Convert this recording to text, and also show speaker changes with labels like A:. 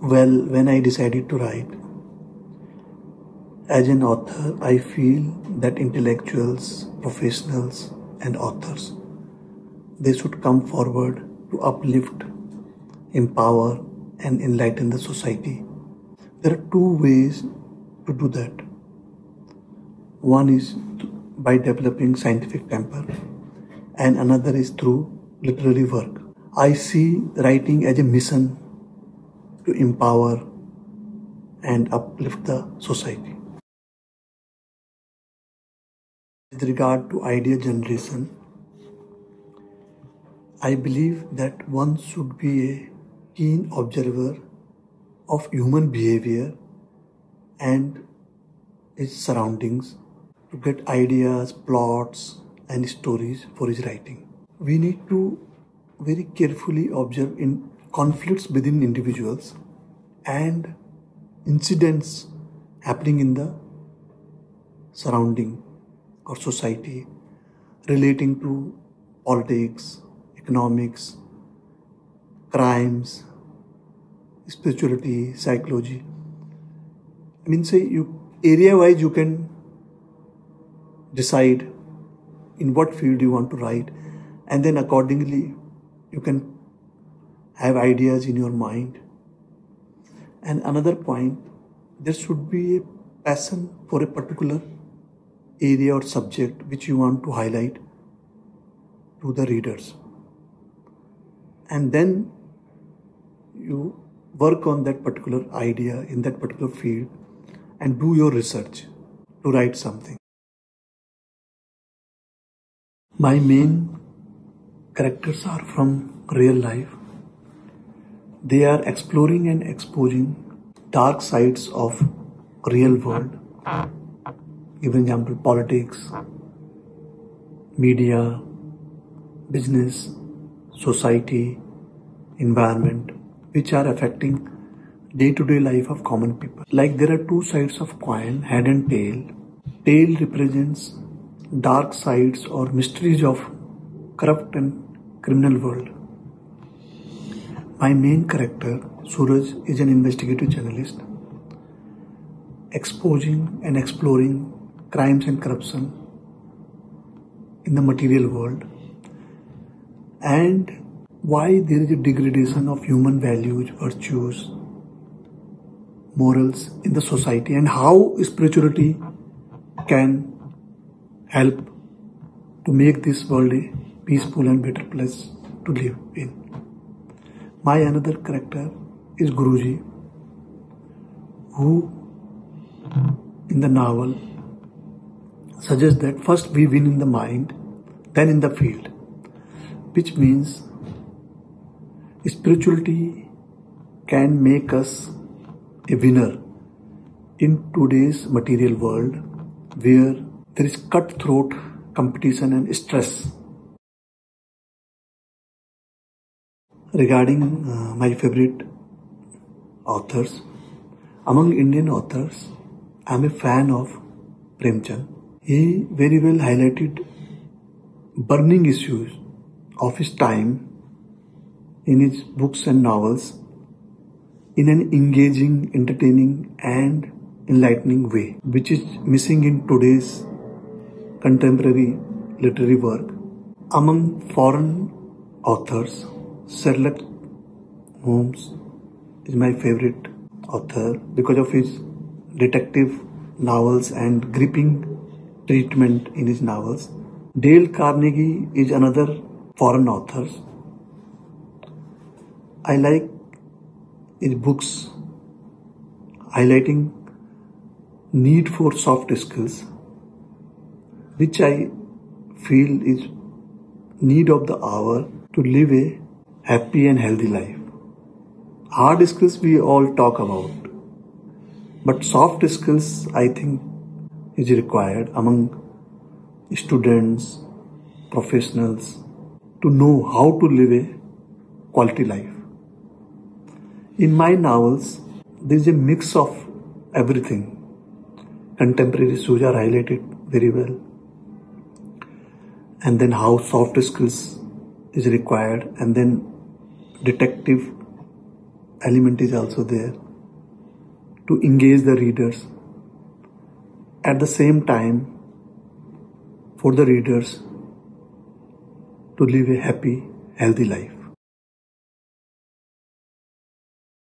A: Well, when I decided to write, as an author, I feel that intellectuals, professionals, and authors they should come forward to uplift, empower, and enlighten the society. There are two ways to do that. One is by developing scientific temper, and another is through literary work. I see writing as a mission to empower and uplift the society. With regard to idea generation, I believe that one should be a keen observer of human behavior and its surroundings to get ideas, plots, and stories for his writing. We need to very carefully observe in conflicts within individuals and incidents happening in the surrounding or society relating to politics, economics, crimes, spirituality, psychology. I mean, say you area wise you can decide in what field you want to write, and then accordingly you can have ideas in your mind. And another point, there should be a passion for a particular area or subject which you want to highlight to the readers. And then you work on that particular idea in that particular field and do your research to write something. My main characters are from real life. They are exploring and exposing dark sides of real world Give an example politics, media, business, society, environment, which are affecting day-to-day life of common people. Like there are two sides of coin, head and tail. Tail represents dark sides or mysteries of corrupt and criminal world. My main character, Suraj, is an investigative journalist, exposing and exploring crimes and corruption in the material world and why there is a degradation of human values, virtues, morals in the society and how spirituality can help to make this world a peaceful and better place to live in. My another character is Guruji, who in the novel suggests that first we win in the mind, then in the field, which means spirituality can make us a winner in today's material world where there is cutthroat competition and stress. Regarding uh, my favorite authors, among Indian authors, I am a fan of Premchand he very well highlighted burning issues of his time in his books and novels in an engaging, entertaining, and enlightening way, which is missing in today's contemporary literary work. Among foreign authors, Sherlock Holmes is my favorite author because of his detective novels and gripping treatment in his novels. Dale Carnegie is another foreign author. I like his books highlighting need for soft skills, which I feel is need of the hour to live a happy and healthy life. Hard skills we all talk about, but soft skills I think is required among students, professionals to know how to live a quality life. In my novels, there is a mix of everything. Contemporary are highlighted very well. And then how soft skills is required, and then detective element is also there to engage the readers. At the same time, for the readers to live a happy, healthy life.